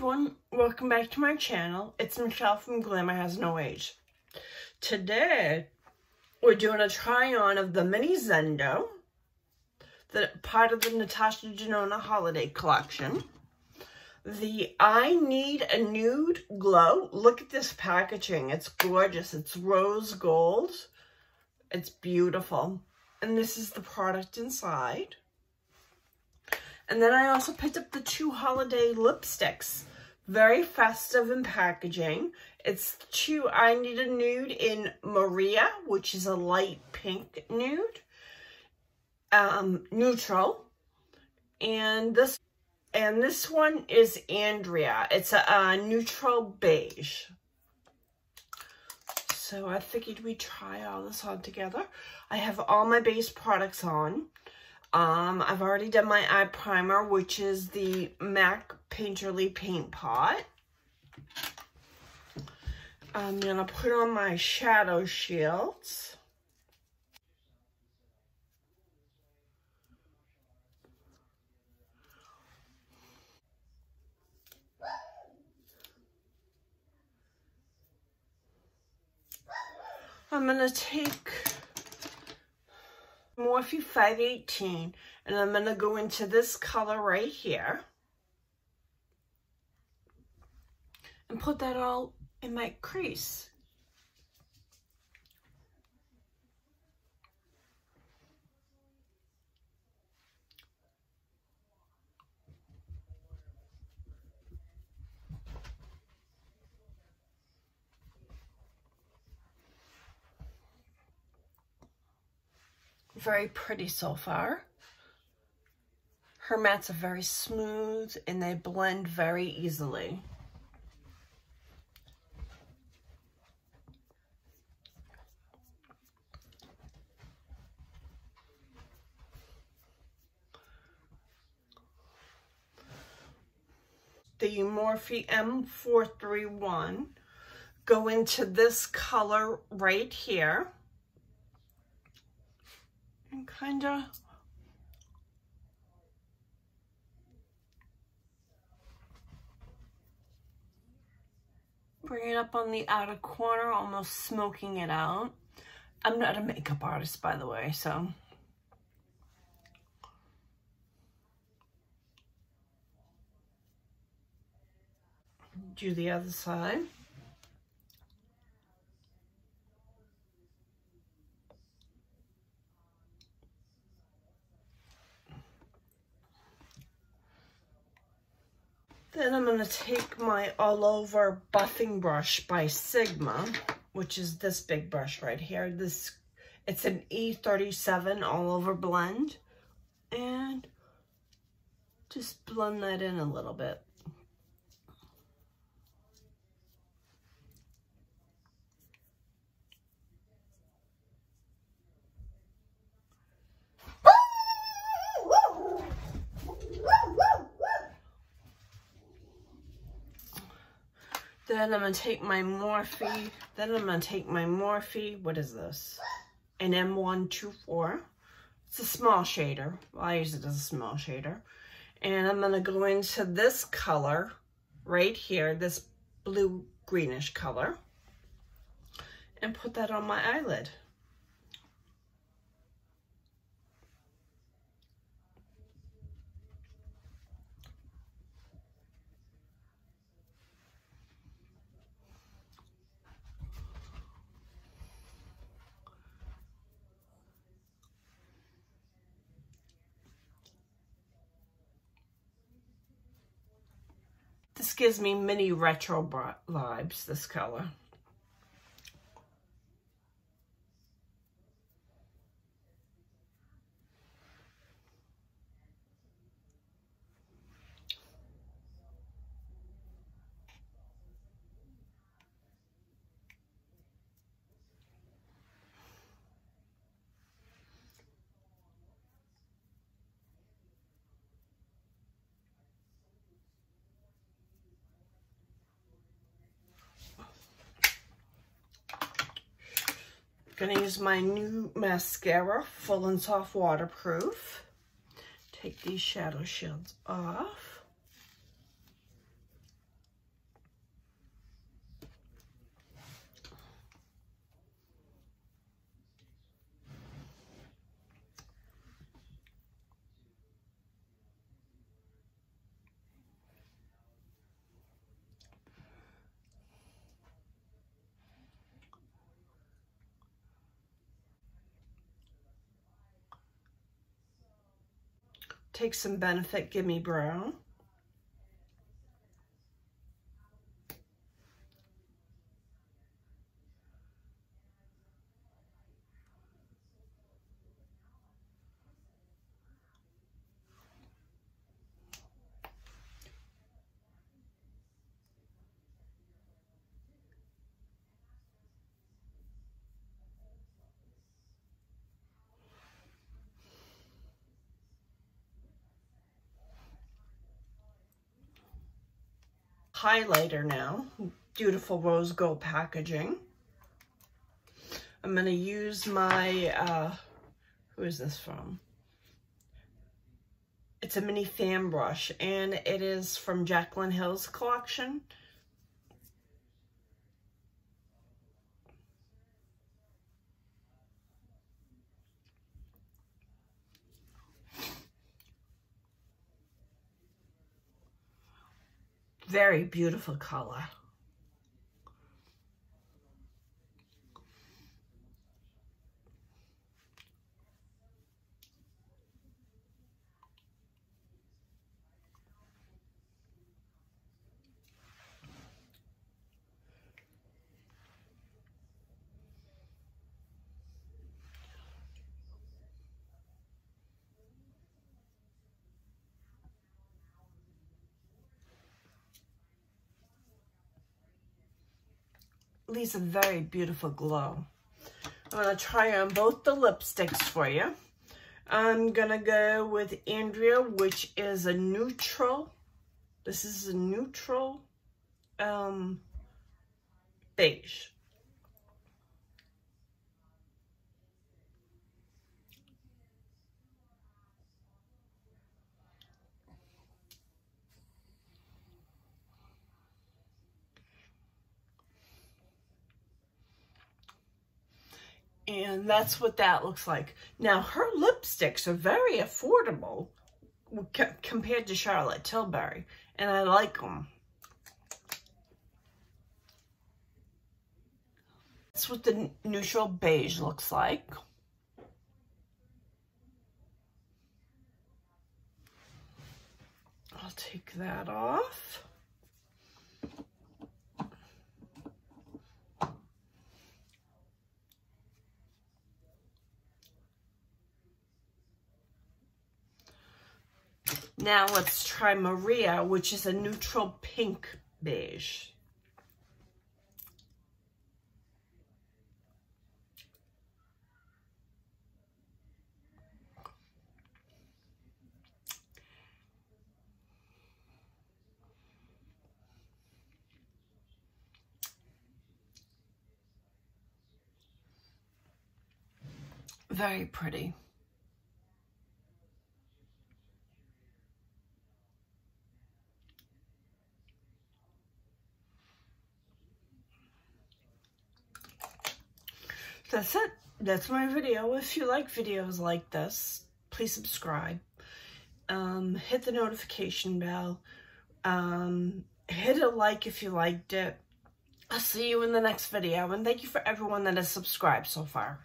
everyone, welcome back to my channel. It's Michelle from Glamour Has No Age. Today, we're doing a try on of the mini Zendo, the part of the Natasha Denona holiday collection. The I Need a Nude Glow. Look at this packaging. It's gorgeous. It's rose gold. It's beautiful. And this is the product inside. And then I also picked up the two holiday lipsticks. Very festive in packaging. It's two I Need a Nude in Maria, which is a light pink nude. Um, neutral. And this and this one is Andrea. It's a, a neutral beige. So I figured we'd try all this on together. I have all my base products on. Um, I've already done my eye primer, which is the MAC Painterly Paint Pot. I'm going to put on my shadow shields. I'm going to take Morphe 518 and I'm going to go into this color right here and put that all in my crease. Very pretty so far. Her mattes are very smooth and they blend very easily. The Morphe M431 go into this color right here and kind of bring it up on the outer corner, almost smoking it out. I'm not a makeup artist, by the way, so. Do the other side. Then I'm going to take my all over buffing brush by Sigma, which is this big brush right here. This It's an E37 all over blend. And just blend that in a little bit. Then I'm going to take my Morphe. Then I'm going to take my Morphe. What is this? An M124. It's a small shader. Well, I use it as a small shader. And I'm going to go into this color right here, this blue greenish color, and put that on my eyelid. Gives me mini retro vibes, this color. Gonna use my new mascara, Full and Soft Waterproof. Take these shadow shields off. Take some Benefit Gimme Brow. Highlighter now. Beautiful rose gold packaging. I'm going to use my, uh, who is this from? It's a mini fan brush and it is from Jaclyn Hill's collection. Very beautiful color. Leaves a very beautiful glow. I'm going to try on both the lipsticks for you. I'm going to go with Andrea, which is a neutral. This is a neutral um, beige. And that's what that looks like. Now, her lipsticks are very affordable compared to Charlotte Tilbury. And I like them. That's what the neutral beige looks like. I'll take that off. Now let's try Maria, which is a neutral pink beige. Very pretty. That's it. That's my video. If you like videos like this, please subscribe. Um, hit the notification bell. Um, hit a like if you liked it. I'll see you in the next video. And thank you for everyone that has subscribed so far.